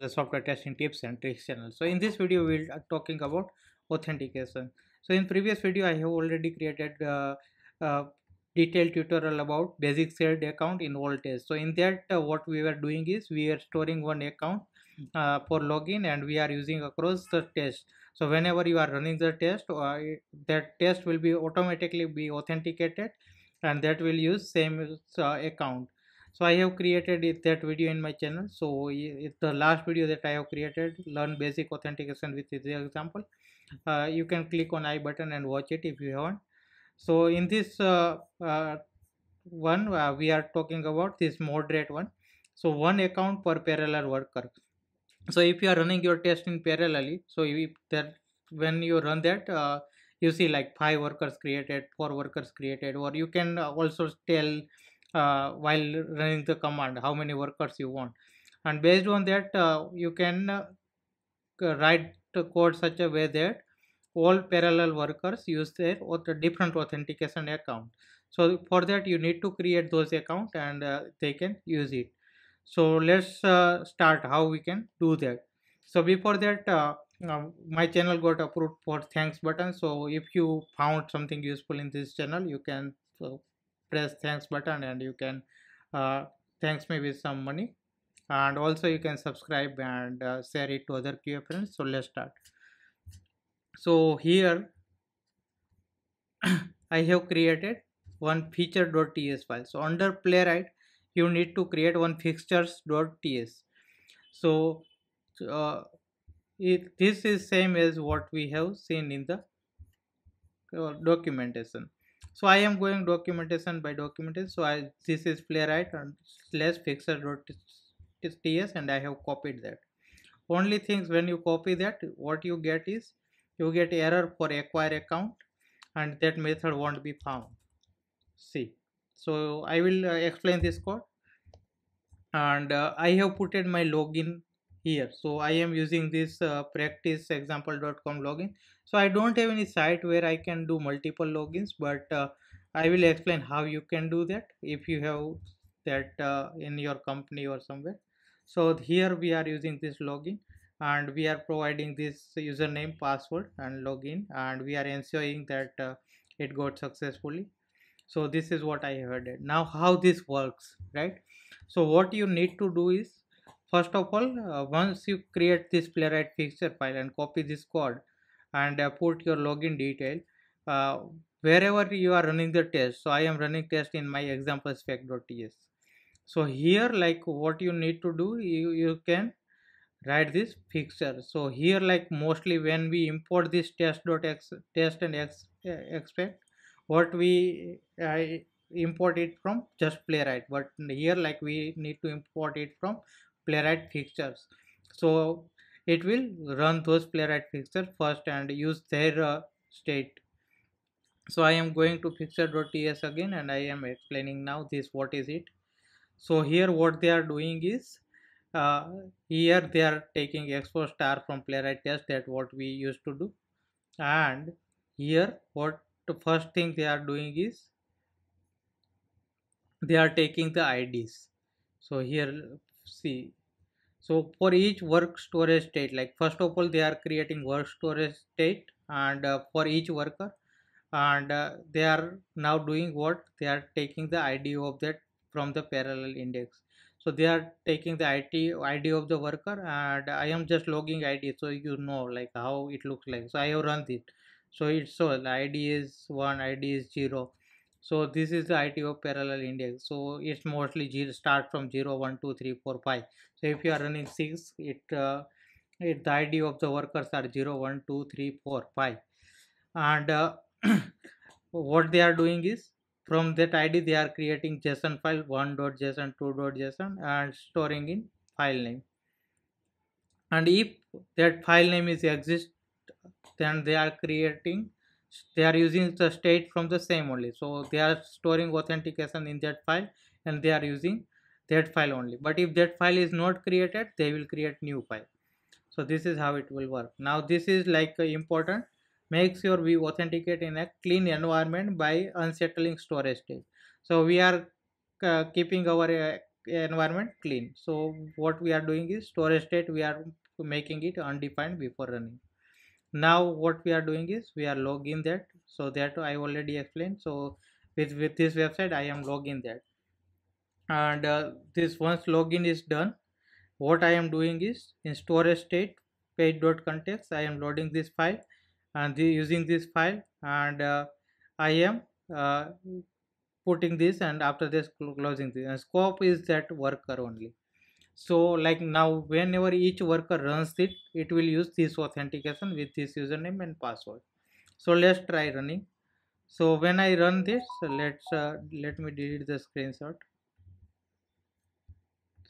the software testing tips and tricks channel. So in this video we'll talking about authentication. So in previous video i have already created uh, uh, detailed tutorial about basic shared account in Vaultest so in that uh, what we were doing is we are storing one account uh, for login and we are using across the test. So whenever you are running the test uh, that test will be automatically be authenticated and that will use same uh, account so i have created that video in my channel. So it's the last video that i have created learn basic authentication with this example. Uh, you can click on i button and watch it if you haven't so in this uh, uh, one uh, we are talking about this moderate one. So one account per parallel worker. So if you are running your test in parallelly so if that when you run that uh, you see like five workers created four workers created or you can also tell uh, while running the command how many workers you want. And based on that uh, you can uh, write the code such a way that all parallel workers use their different authentication account. So for that you need to create those account and uh, they can use it. So let's uh, start how we can do that. So before that uh, uh, my channel got approved for thanks button. So if you found something useful in this channel you can uh, press thanks button and you can uh, thanks me with some money. And also you can subscribe and uh, share it to other QA friends. So let's start. So here I have created one fixture.ts file. So under playwright you need to create one fixtures.ts so uh, it, this is same as what we have seen in the uh, documentation so i am going documentation by documentation. So i this is playwright and slash ts, and i have copied that. Only things when you copy that what you get is you get error for acquire account and that method won't be found. See so i will uh, explain this code. And uh, i have put in my login here. So i am using this uh, practice example.com login. So i don't have any site where i can do multiple logins but uh, i will explain how you can do that if you have that uh, in your company or somewhere. So here we are using this login and we are providing this username password and login and we are ensuring that uh, it got successfully. So this is what i have added. Now how this works right? So what you need to do is first of all uh, once you create this playwright fixture file and copy this code and uh, put your login detail uh, wherever you are running the test so i am running test in my example spec.ts so here like what you need to do you, you can write this fixture. So here like mostly when we import this test.x test and x expect what we uh, import it from just playwright. But here like we need to import it from playwright fixtures. So it will run those playwright fixtures first and use their uh, state. So i am going to fixture.ts again and i am explaining now this what is it. So here what they are doing is uh, here they are taking export star from playwright test that what we used to do. And here what the first thing they are doing is they are taking the ids so here see. So for each work storage state like first of all they are creating work storage state and uh, for each worker and uh, they are now doing what? They are taking the id of that from the parallel index. So they are taking the IT id of the worker and i am just logging id so you know like how it looks like. So i have run it so it's so the id is 1 id is 0 so this is the IT of parallel index so it's mostly start from 0 1 2 3 4 5 so if you are running 6 it, uh, it the id of the workers are 0 1 2 3 4 5 and uh, what they are doing is from that id they are creating json file 1.json 2.json and storing in file name. And if that file name is exist then they are creating they are using the state from the same only. So they are storing authentication in that file and they are using that file only. But if that file is not created they will create new file. So this is how it will work. Now this is like uh, important. Make sure we authenticate in a clean environment by unsettling storage state. So we are uh, keeping our uh, environment clean. So what we are doing is storage state we are making it undefined before running now what we are doing is we are logging that. So that i already explained. So with with this website i am logging that. And uh, this once login is done what i am doing is in storage state page.context i am loading this file and the, using this file. And uh, i am uh, putting this and after this closing this. And scope is that worker only so like now whenever each worker runs it it will use this authentication with this username and password. So let's try running. So when i run this let's uh, let me delete the screenshot.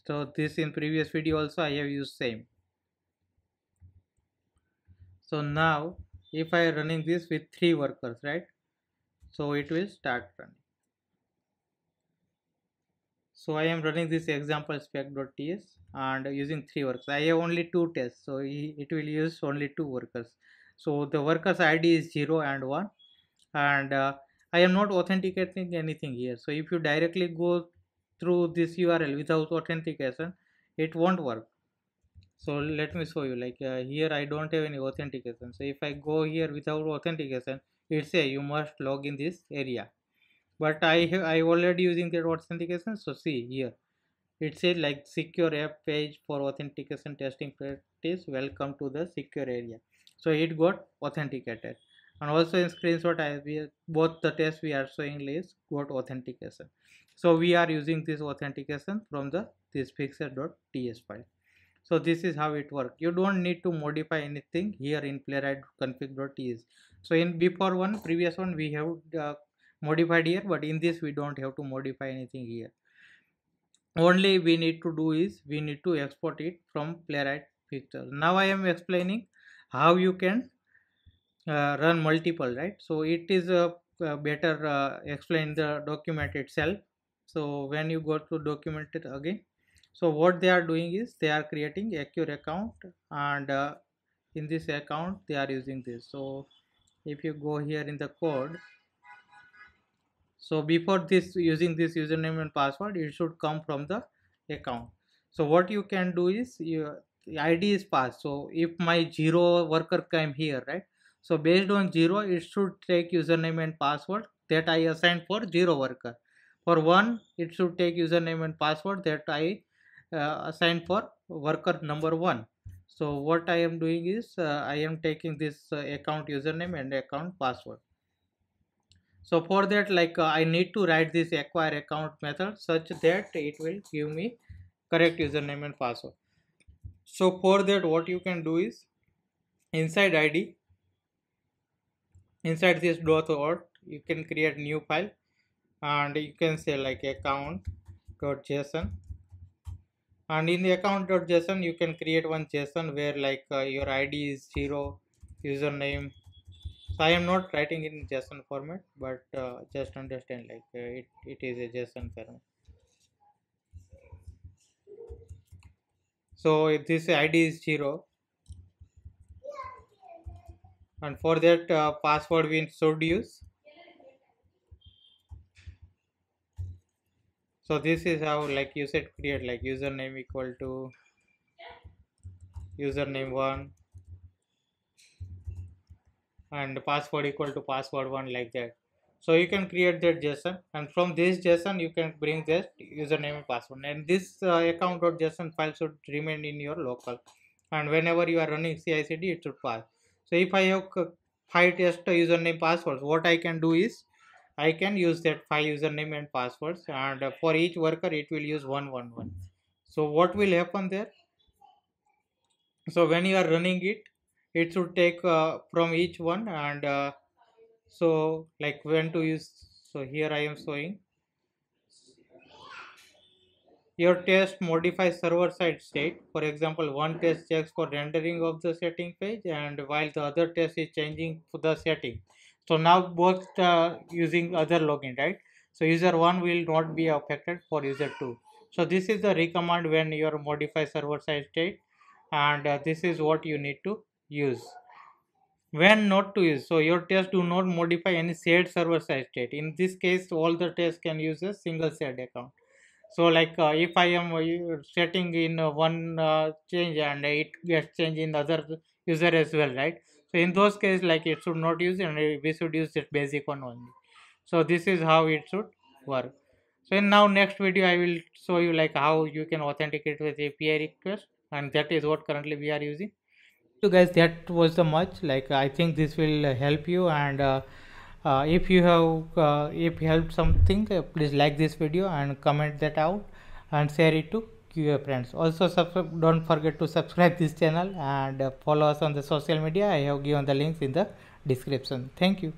So this in previous video also i have used same. So now if i running this with three workers right? So it will start running so i am running this example spec.ts and using three workers. I have only two tests so it will use only two workers. So the workers id is 0 and 1 and uh, i am not authenticating anything here. So if you directly go through this url without authentication it won't work. So let me show you like uh, here i don't have any authentication. So if i go here without authentication it say you must log in this area but i have i already using that authentication so see here. It says like secure app page for authentication testing practice. Welcome to the secure area. So it got authenticated. And also in screenshot i we both the tests we are showing is got authentication. So we are using this authentication from the this fixture.ts file. So this is how it works you don't need to modify anything here in playwright config.ts so in before one previous one we have uh, modified here but in this we don't have to modify anything here. Only we need to do is we need to export it from playwright fixture now i am explaining how you can uh, run multiple right? So it is a, a better uh, explain the document itself. So when you go to document it again so what they are doing is they are creating acquire account and uh, in this account they are using this. So if you go here in the code so before this using this username and password it should come from the account. So what you can do is your id is passed. So if my zero worker came here right? So based on zero it should take username and password that i assigned for zero worker. For one it should take username and password that i uh, assigned for worker number one. So what i am doing is uh, i am taking this uh, account username and account password so for that like uh, i need to write this acquire account method such that it will give me correct username and password. So for that what you can do is inside id inside this dot dot you can create new file and you can say like account dot json and in the account dot json you can create one json where like uh, your id is zero username so i am not writing in json format but uh, just understand like uh, it, it is a json format. So if this id is zero and for that uh, password we should use. So this is how like you said create like username equal to username one and password equal to password one like that. So you can create that json and from this json you can bring that username and password. And this uh, account.json file should remain in your local. And whenever you are running cicd it should pass. So if i have five test username passwords what i can do is i can use that five username and passwords and for each worker it will use one one one. So what will happen there? So when you are running it it should take uh, from each one and uh, so like when to use so here i am showing. Your test modifies server side state. For example one test checks for rendering of the setting page and while the other test is changing for the setting. So now both uh, using other login right? So user 1 will not be affected for user 2 so this is the recommend when you modify server side state and uh, this is what you need to use. When not to use. So your test do not modify any shared server side state. In this case all the tests can use a single shared account. So like uh, if i am uh, setting in uh, one uh, change and it gets changed in other user as well right? So in those cases like it should not use and we should use this basic one only. So this is how it should work. So in now next video i will show you like how you can authenticate with api request and that is what currently we are using so guys that was the much. Like i think this will help you and uh, uh, if you have uh, if you helped something uh, please like this video and comment that out and share it to your friends. Also don't forget to subscribe this channel and uh, follow us on the social media. I have given the links in the description. Thank you